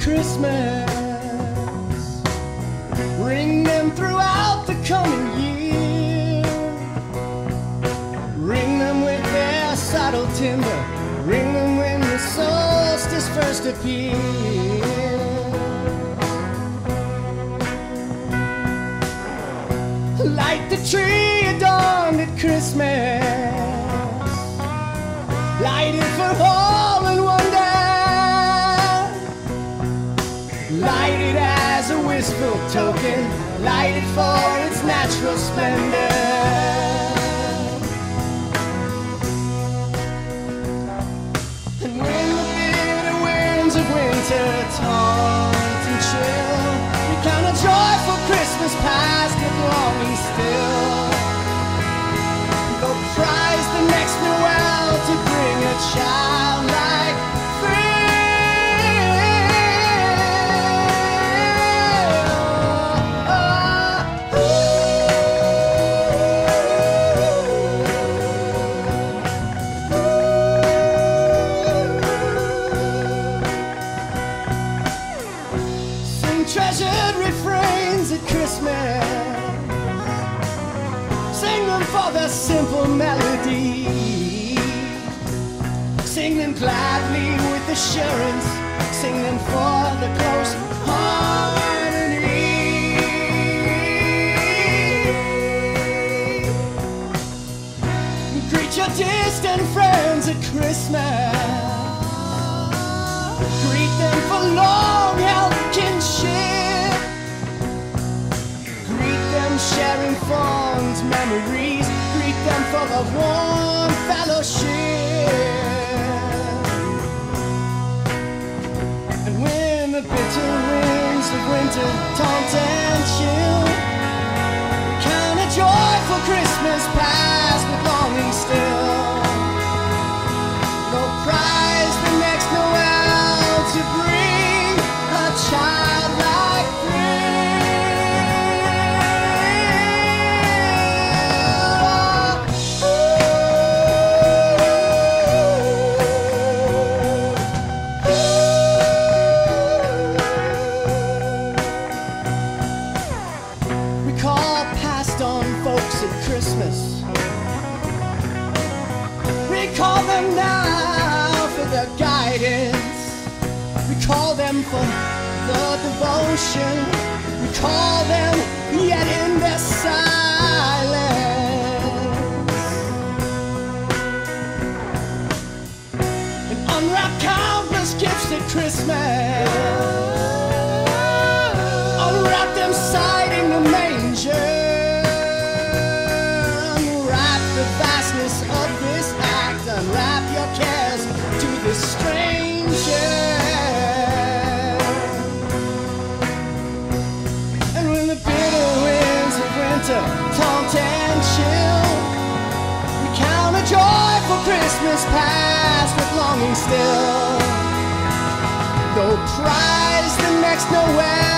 Christmas. Ring them throughout the coming year. Ring them with their saddle timbre. Ring them when the solstice first appears. Light the tree adorned at Christmas. Light it for all wistful token. lighted for its natural splendor. And when the bitter winds of winter taunt and chill, we count a joyful Christmas past with longing still. Treasured refrains at Christmas. Sing them for the simple melody. Sing them gladly with assurance. Sing them for the close harmony. Greet your distant friends at Christmas. Greet them for long for the warm fellowship. And when the bitter winds of winter taunt and chill, them for the devotion. We call them yet in their silence. And unwrap countless gifts at Christmas. Unwrap them siding the manger. Unwrap the vastness of this act. Unwrap your cares to this stranger. Taunt and chill, we count a joyful Christmas past with longing still. No prize the next Noel